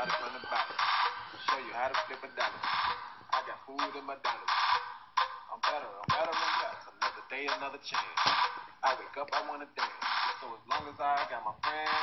started from the bottom. To show you how to flip a dollar. I got food in my dollars. I'm better, I'm better and better. Another day, another chance. I wake up, I wanna dance. So as long as I got my friends.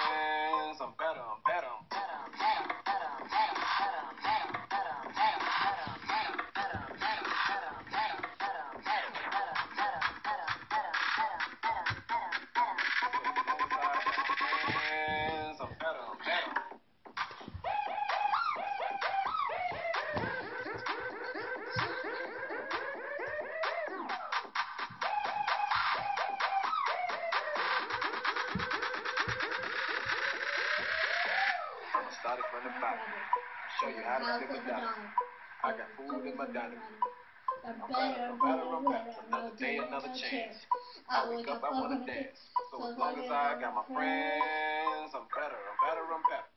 I'ma start it from the bottom. Show you how to flip a dollar. I got food in my. I'm I'm better, I'm better, I'm better. Another day, another chance. I wake up, I wanna dance. So as long as I got my friends, I'm better, I'm better, I'm better.